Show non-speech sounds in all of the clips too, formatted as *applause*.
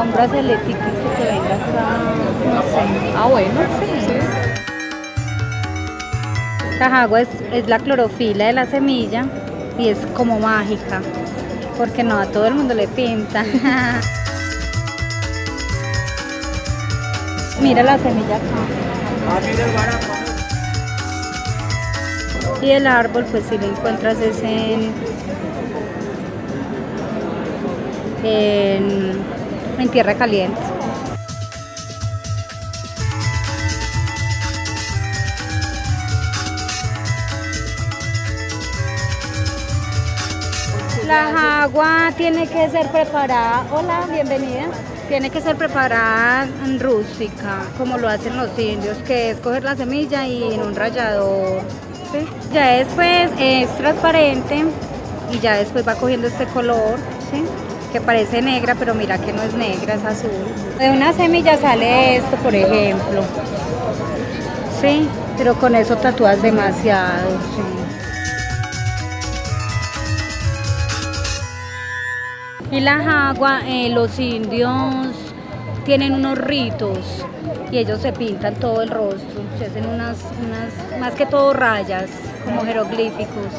un braceletico que te venga acá, no sé. Ah, bueno, sí. La jagua es, es la clorofila de la semilla y es como mágica, porque no a todo el mundo le pinta. *laughs* Mira la semilla acá. Y el árbol, pues si lo encuentras es en, en, tierra caliente. La agua tiene que ser preparada, hola, bienvenida, tiene que ser preparada en rústica, como lo hacen los indios, que es coger la semilla y en un rallador. ¿sí? Ya después es transparente y ya después va cogiendo este color, ¿sí? Que parece negra, pero mira que no es negra, es azul. De una semilla sale esto, por ejemplo. Sí, pero con eso tatúas demasiado. sí. Y la agua, los indios tienen unos ritos y ellos se pintan todo el rostro, se hacen unas, unas más que todo rayas, como jeroglíficos.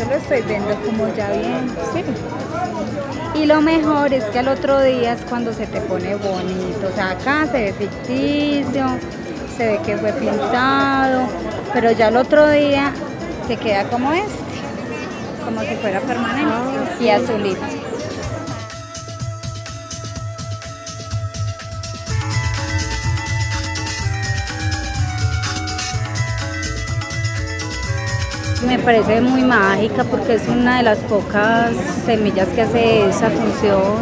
Yo lo estoy viendo como ya bien, sí. Y lo mejor es que al otro día es cuando se te pone bonito. O sea, acá se ve ficticio, se ve que fue pintado, pero ya al otro día te queda como este, como si fuera permanente y azulito. Me parece muy mágica porque es una de las pocas semillas que hace esa función.